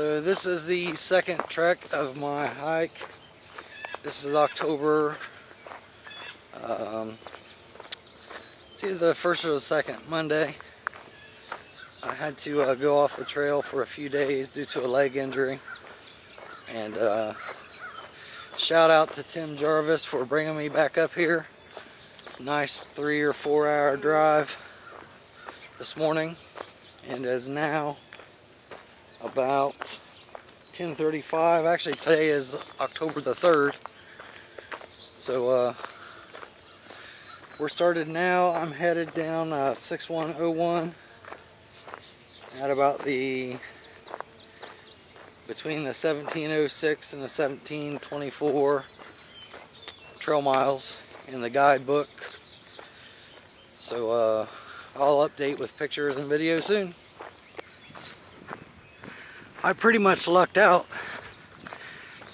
So this is the second trek of my hike. This is October, um, it's either the first or the second, Monday. I had to uh, go off the trail for a few days due to a leg injury. And uh, shout out to Tim Jarvis for bringing me back up here. Nice three or four hour drive this morning. And as now about 10.35. Actually, today is October the 3rd. So, uh, we're started now. I'm headed down uh, 6101 at about the between the 1706 and the 1724 trail miles in the guidebook. So uh, I'll update with pictures and videos soon. I pretty much lucked out.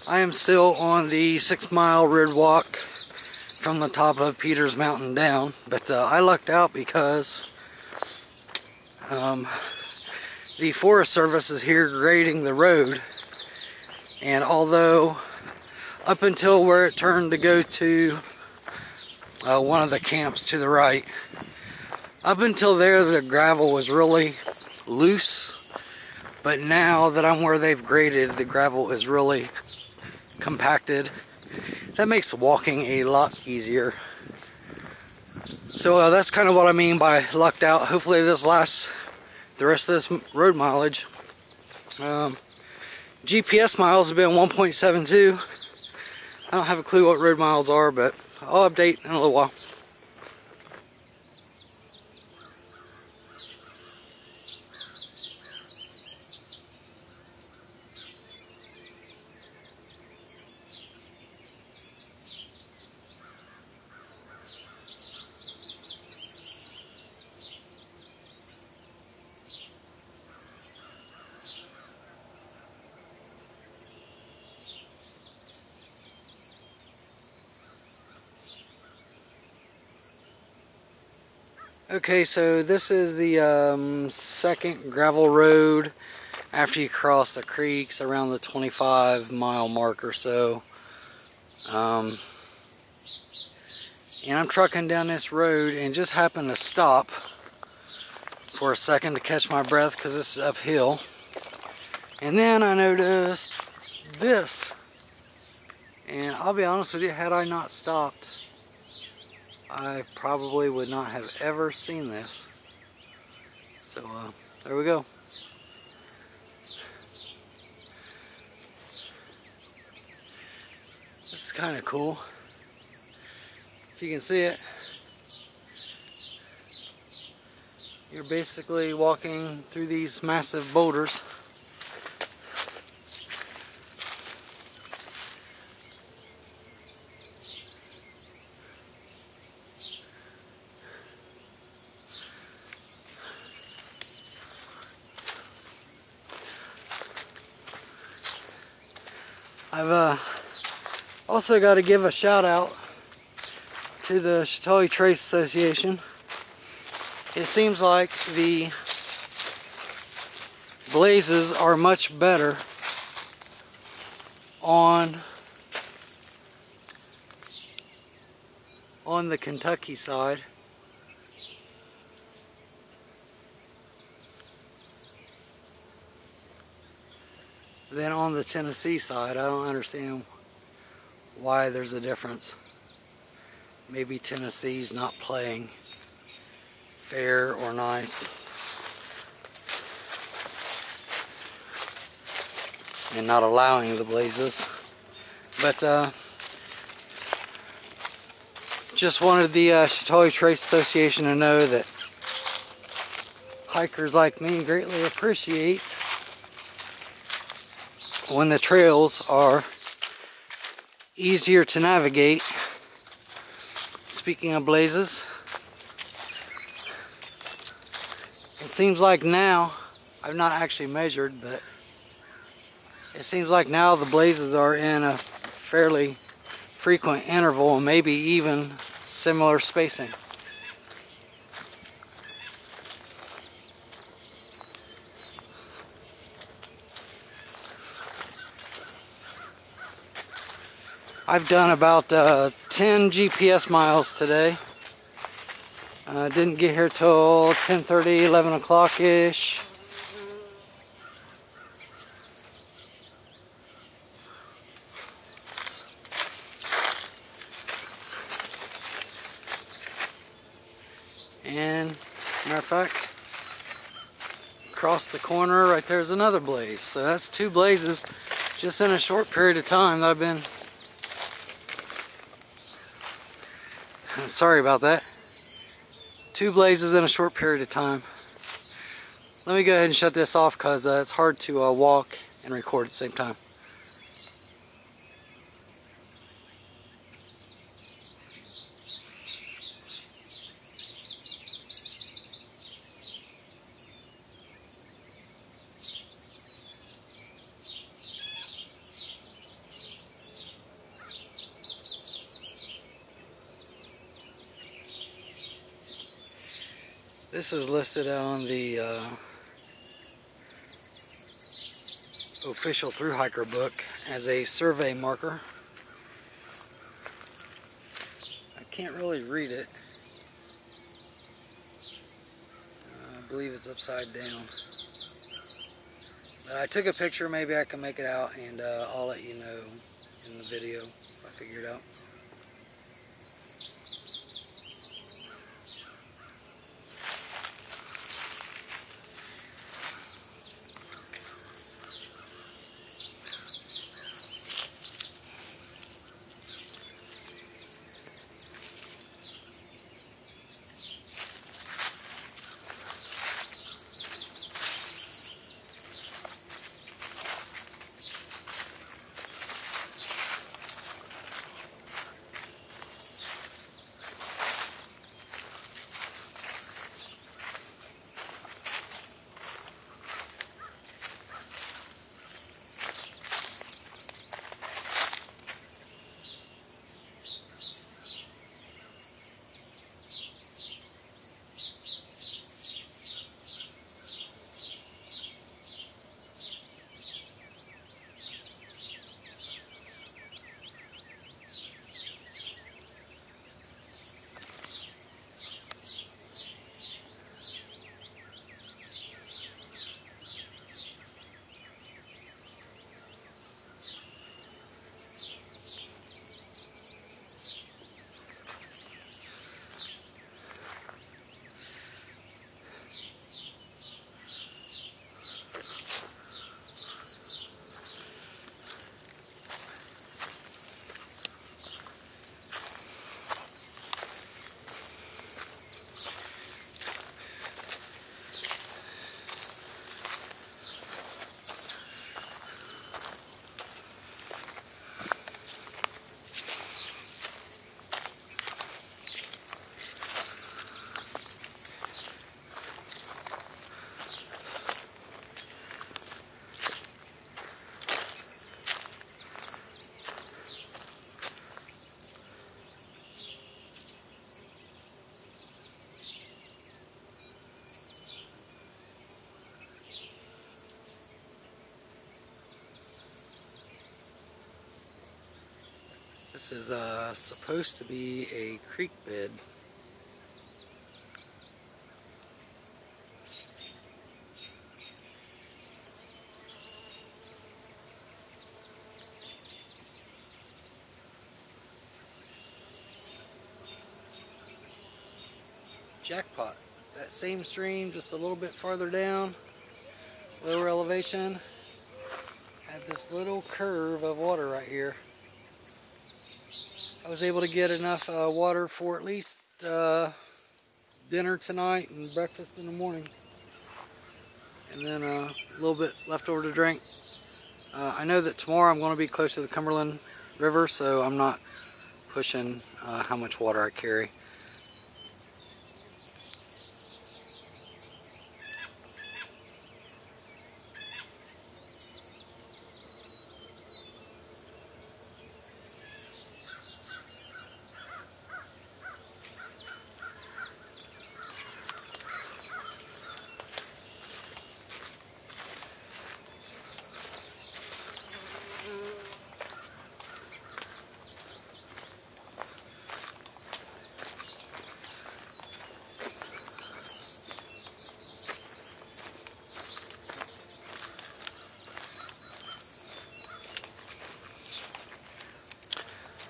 I am still on the six mile road walk from the top of Peters Mountain down, but uh, I lucked out because um, the Forest Service is here grading the road, and although up until where it turned to go to uh, one of the camps to the right, up until there the gravel was really loose but now that I'm where they've graded, the gravel is really compacted. That makes walking a lot easier. So uh, that's kind of what I mean by lucked out. Hopefully this lasts the rest of this road mileage. Um, GPS miles have been 1.72. I don't have a clue what road miles are, but I'll update in a little while. Okay, so this is the um, second gravel road after you cross the creeks around the 25 mile mark or so. Um, and I'm trucking down this road and just happened to stop for a second to catch my breath because this is uphill. And then I noticed this. And I'll be honest with you, had I not stopped, I probably would not have ever seen this. So uh, there we go. This is kind of cool. If you can see it, you're basically walking through these massive boulders. I've uh, also got to give a shout out to the Sheltowee Trace Association. It seems like the blazes are much better on on the Kentucky side than on the Tennessee side. I don't understand why there's a difference. Maybe Tennessee's not playing fair or nice. And not allowing the blazes. But uh, just wanted the uh, Trace Association to know that hikers like me greatly appreciate when the trails are easier to navigate. Speaking of blazes, it seems like now, I've not actually measured, but it seems like now the blazes are in a fairly frequent interval and maybe even similar spacing. I've done about uh, 10 GPS miles today. Uh, didn't get here till 10:30, 11 o'clock ish. And matter of fact, across the corner right there's another blaze. So that's two blazes just in a short period of time that I've been sorry about that. Two blazes in a short period of time. Let me go ahead and shut this off because uh, it's hard to uh, walk and record at the same time This is listed on the uh, official through hiker book as a survey marker. I can't really read it. Uh, I believe it's upside down. But I took a picture, maybe I can make it out and uh, I'll let you know in the video if I figure it out. This is uh, supposed to be a creek bed. Jackpot. That same stream, just a little bit farther down, lower elevation, had this little curve of water right here. I was able to get enough uh, water for at least uh, dinner tonight and breakfast in the morning. And then uh, a little bit left over to drink. Uh, I know that tomorrow I'm going to be close to the Cumberland River, so I'm not pushing uh, how much water I carry.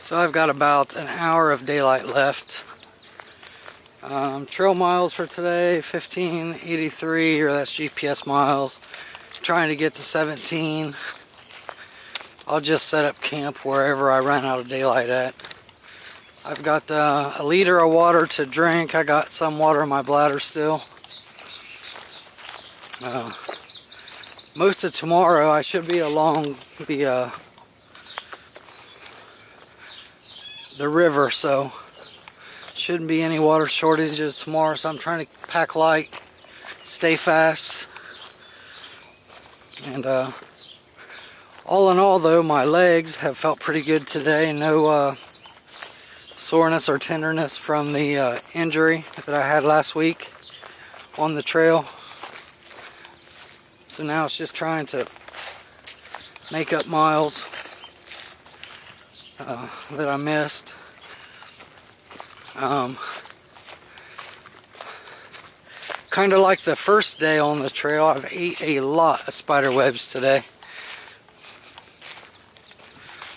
So I've got about an hour of daylight left. Um, trail miles for today, 1583, or that's GPS miles. Trying to get to 17. I'll just set up camp wherever I run out of daylight at. I've got uh, a liter of water to drink. I got some water in my bladder still. Uh, most of tomorrow I should be along the uh, the river, so shouldn't be any water shortages tomorrow. So I'm trying to pack light, stay fast, and uh, all in all, though, my legs have felt pretty good today. No uh, soreness or tenderness from the uh, injury that I had last week on the trail. So now it's just trying to make up miles uh, that I missed. Um, kind of like the first day on the trail, I've ate a lot of spider webs today.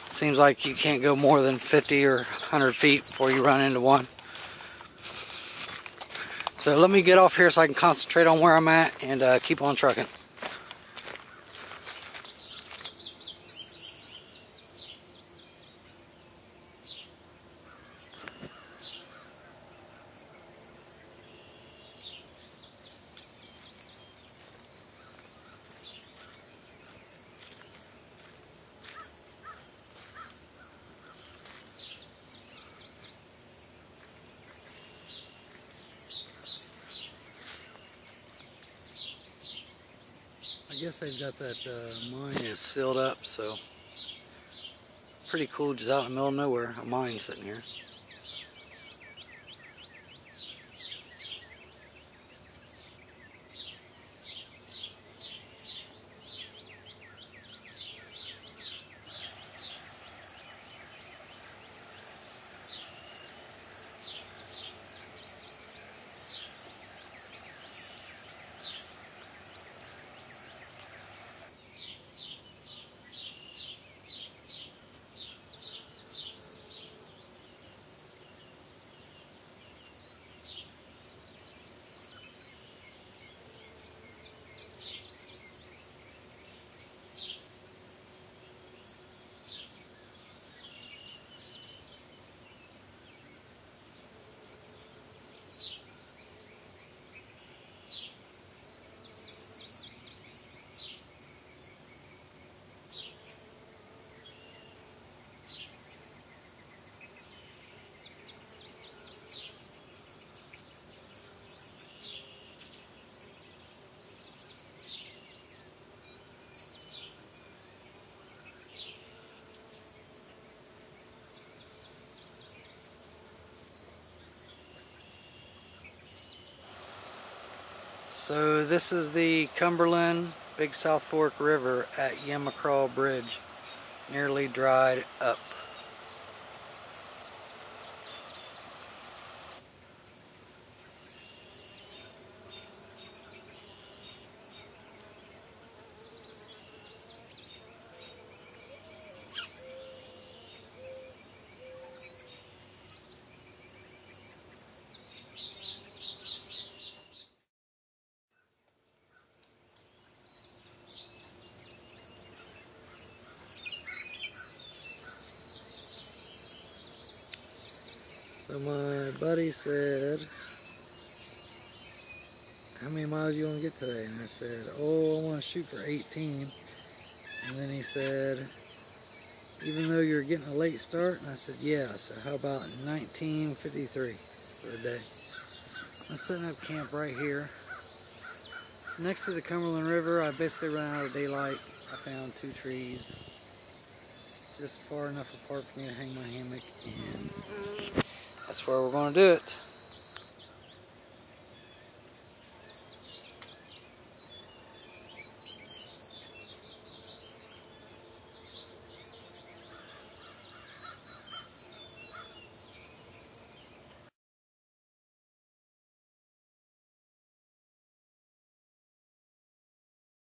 Seems like you can't go more than 50 or 100 feet before you run into one. So let me get off here so I can concentrate on where I'm at and uh, keep on trucking. Guess they've got that uh, mine is sealed up, so pretty cool just out in the middle of nowhere, a mine sitting here. So this is the Cumberland Big South Fork River at Yamacraw Bridge. Nearly dried up. So my buddy said, how many miles you want to get today? And I said, oh, I want to shoot for 18. And then he said, even though you're getting a late start? And I said, yeah. So how about 1953 for the day? I'm setting up camp right here. It's next to the Cumberland River. I basically ran out of daylight. I found two trees just far enough apart for me to hang my hammock and that's where we're going to do it.